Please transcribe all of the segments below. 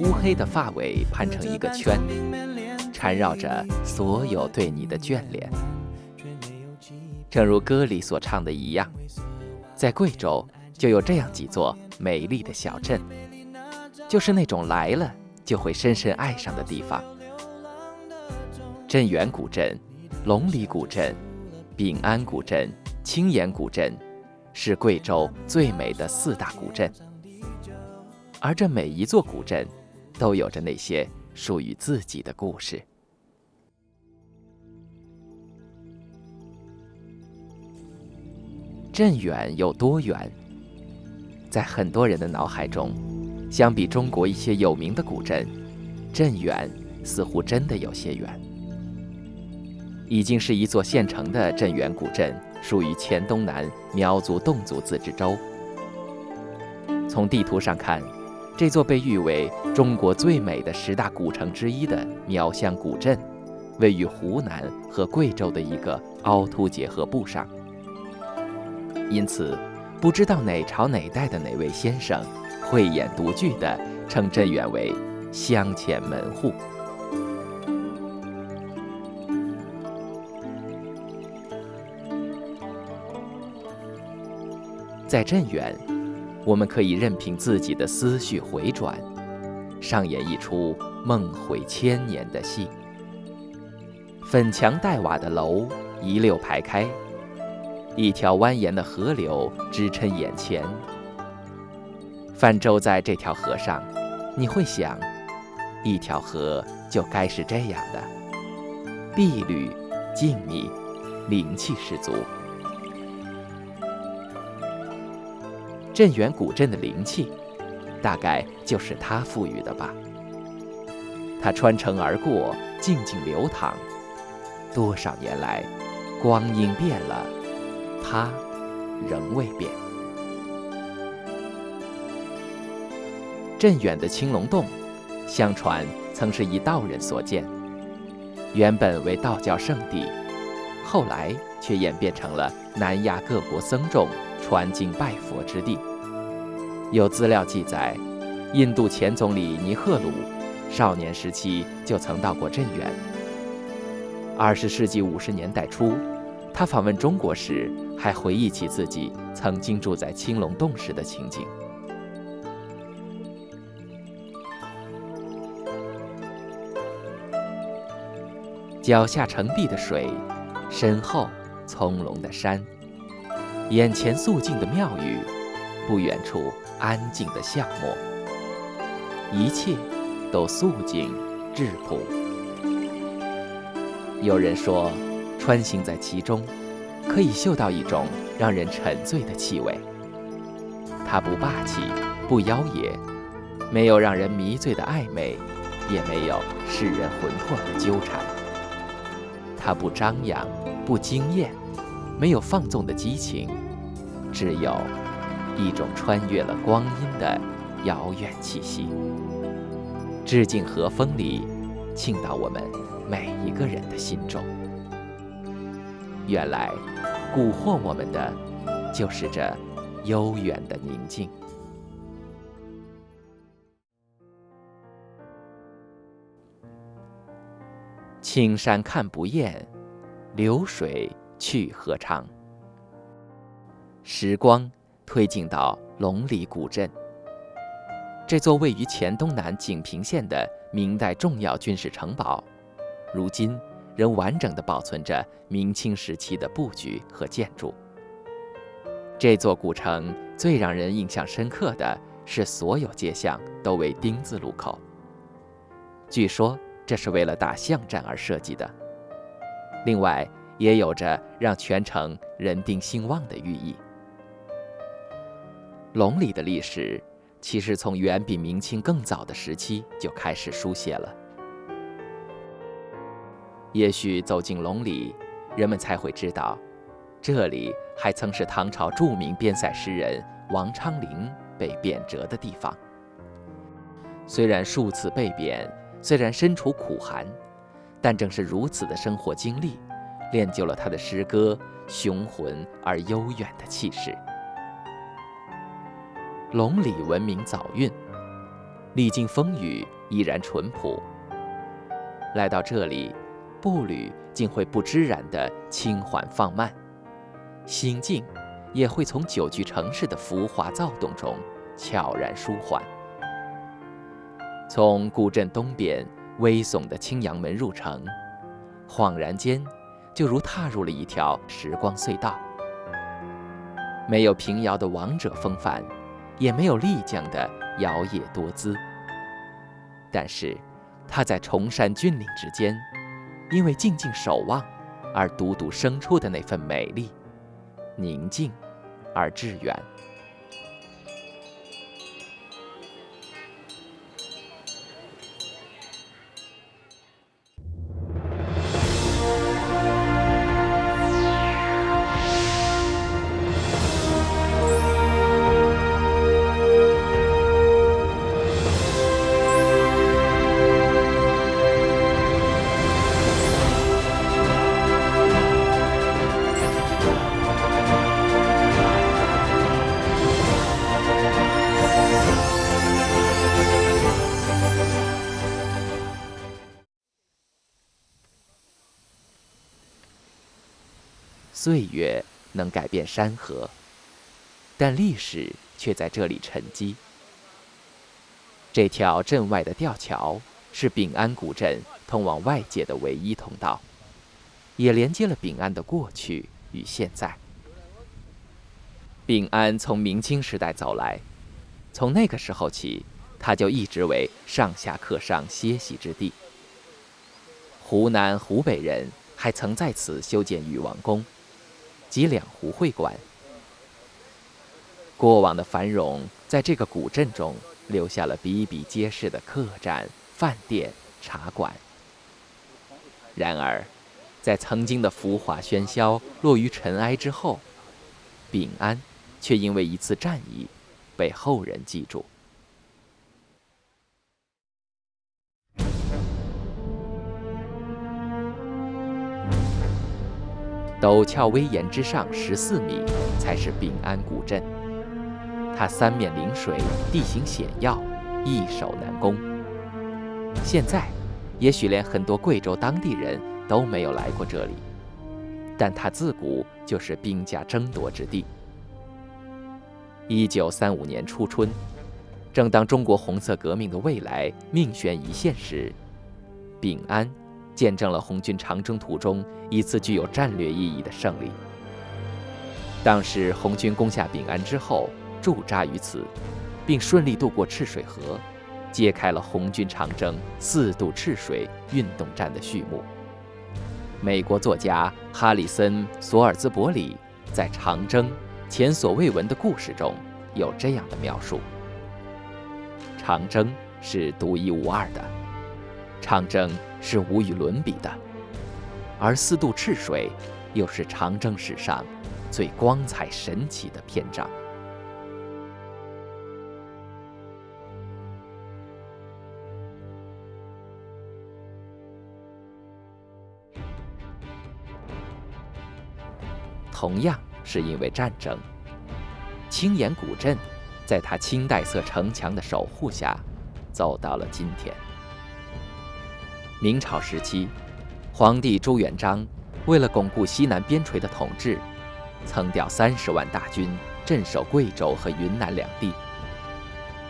乌黑的发尾盘成一个圈，缠绕着所有对你的眷恋。正如歌里所唱的一样，在贵州就有这样几座美丽的小镇，就是那种来了就会深深爱上的地方。镇远古镇、龙里古镇、丙安古镇、青岩古镇，是贵州最美的四大古镇。而这每一座古镇，都有着那些属于自己的故事。镇远有多远？在很多人的脑海中，相比中国一些有名的古镇，镇远似乎真的有些远。已经是一座县城的镇远古镇，属于黔东南苗族侗族自治州。从地图上看，这座被誉为中国最美的十大古城之一的苗乡古镇，位于湖南和贵州的一个凹凸结合部上。因此，不知道哪朝哪代的哪位先生，慧眼独具的称镇远为乡前门户。在镇远，我们可以任凭自己的思绪回转，上演一出梦回千年的戏。粉墙黛瓦的楼一溜排开，一条蜿蜒的河流支撑眼前。泛舟在这条河上，你会想，一条河就该是这样的，碧绿、静谧、灵气十足。镇远古镇的灵气，大概就是它赋予的吧。它穿城而过，静静流淌。多少年来，光阴变了，它仍未变。镇远的青龙洞，相传曾是一道人所建，原本为道教圣地，后来却演变成了南亚各国僧众。传经拜佛之地，有资料记载，印度前总理尼赫鲁少年时期就曾到过镇远。二十世纪五十年代初，他访问中国时，还回忆起自己曾经住在青龙洞时的情景。脚下澄碧的水，身后葱茏的山。眼前肃静的庙宇，不远处安静的巷陌，一切都肃静质朴。有人说，穿行在其中，可以嗅到一种让人沉醉的气味。它不霸气，不妖冶，没有让人迷醉的暧昧，也没有使人魂魄的纠缠。它不张扬，不惊艳。没有放纵的激情，只有一种穿越了光阴的遥远气息。致敬和风里，沁到我们每一个人的心中。原来，蛊惑我们的，就是这悠远的宁静。青山看不厌，流水。去何长？时光推进到龙里古镇，这座位于黔东南锦屏县的明代重要军事城堡，如今仍完整的保存着明清时期的布局和建筑。这座古城最让人印象深刻的是，所有街巷都为丁字路口，据说这是为了打巷战而设计的。另外。也有着让全城人丁兴旺的寓意。龙里的历史，其实从远比明清更早的时期就开始书写了。也许走进龙里，人们才会知道，这里还曾是唐朝著名边塞诗人王昌龄被贬谪的地方。虽然数次被贬，虽然身处苦寒，但正是如此的生活经历。练就了他的诗歌雄浑而悠远的气势。龙里文明早孕，历经风雨依然淳朴。来到这里，步履竟会不知然地轻缓放慢，心境也会从久居城市的浮华躁动中悄然舒缓。从古镇东边危耸的青阳门入城，恍然间，就如踏入了一条时光隧道。没有平遥的王者风范，也没有丽江的摇曳多姿。但是，他在崇山峻岭之间，因为静静守望，而独独生出的那份美丽、宁静而致远。岁月能改变山河，但历史却在这里沉积。这条镇外的吊桥是丙安古镇通往外界的唯一通道，也连接了丙安的过去与现在。丙安从明清时代走来，从那个时候起，它就一直为上下客商歇息之地。湖南、湖北人还曾在此修建禹王宫。及两湖会馆，过往的繁荣在这个古镇中留下了比比皆是的客栈、饭店、茶馆。然而，在曾经的浮华喧嚣落于尘埃之后，丙安却因为一次战役被后人记住。陡峭危岩之上十四米，才是丙安古镇。它三面临水，地形险要，易守难攻。现在，也许连很多贵州当地人都没有来过这里，但它自古就是兵家争夺之地。一九三五年初春，正当中国红色革命的未来命悬一线时，丙安。见证了红军长征途中一次具有战略意义的胜利。当时红军攻下丙安之后，驻扎于此，并顺利渡过赤水河，揭开了红军长征四渡赤水运动战的序幕。美国作家哈里森·索尔兹伯里在《长征：前所未闻的故事》中有这样的描述：长征是独一无二的，长征。是无与伦比的，而四渡赤水，又是长征史上最光彩神奇的篇章。同样是因为战争，青岩古镇，在它青黛色城墙的守护下，走到了今天。明朝时期，皇帝朱元璋为了巩固西南边陲的统治，曾调三十万大军镇守贵州和云南两地，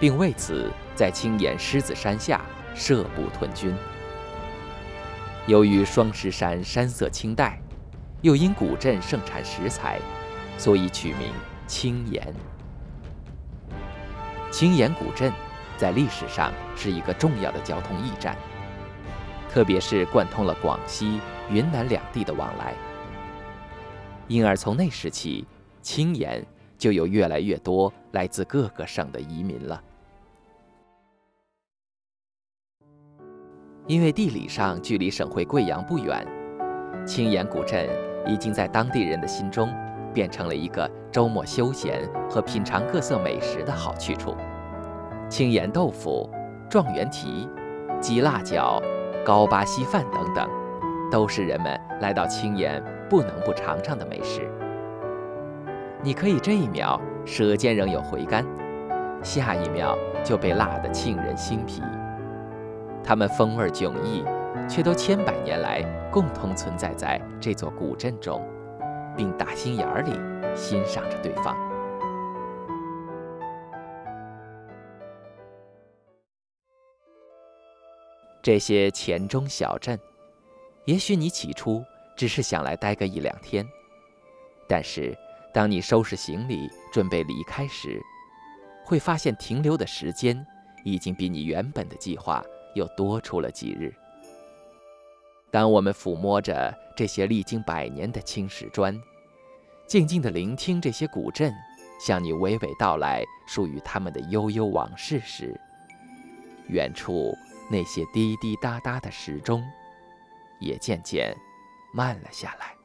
并为此在青岩狮子山下设部屯军。由于双狮山山色清黛，又因古镇盛产石材，所以取名青岩。青岩古镇在历史上是一个重要的交通驿站。特别是贯通了广西、云南两地的往来，因而从那时起，青岩就有越来越多来自各个省的移民了。因为地理上距离省会贵阳不远，青岩古镇已经在当地人的心中变成了一个周末休闲和品尝各色美食的好去处。青岩豆腐、状元蹄、鸡辣椒。高巴稀饭等等，都是人们来到青岩不能不尝尝的美食。你可以这一秒舌尖仍有回甘，下一秒就被辣得沁人心脾。它们风味迥异，却都千百年来共同存在在这座古镇中，并打心眼里欣赏着对方。这些黔中小镇，也许你起初只是想来待个一两天，但是当你收拾行李准备离开时，会发现停留的时间已经比你原本的计划又多出了几日。当我们抚摸着这些历经百年的青石砖，静静地聆听这些古镇向你娓娓道来属于他们的悠悠往事时，远处。那些滴滴答答的时钟，也渐渐慢了下来。